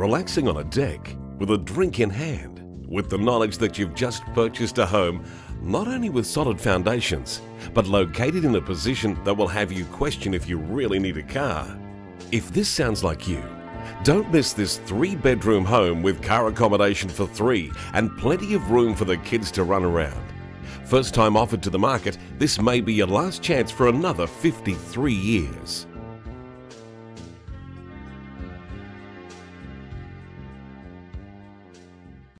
relaxing on a deck with a drink in hand, with the knowledge that you've just purchased a home not only with solid foundations, but located in a position that will have you question if you really need a car. If this sounds like you, don't miss this three bedroom home with car accommodation for three and plenty of room for the kids to run around. First time offered to the market, this may be your last chance for another 53 years.